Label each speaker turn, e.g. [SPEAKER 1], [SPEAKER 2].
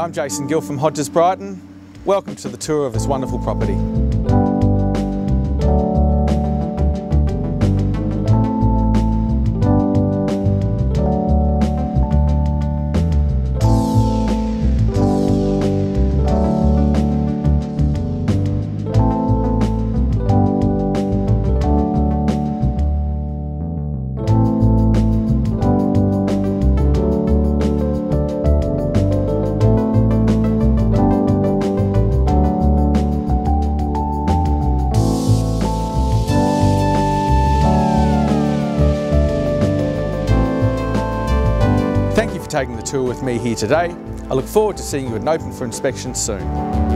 [SPEAKER 1] I'm Jason Gill from Hodges Brighton. Welcome to the tour of this wonderful property. Taking the tour with me here today. I look forward to seeing you at an open for inspection soon.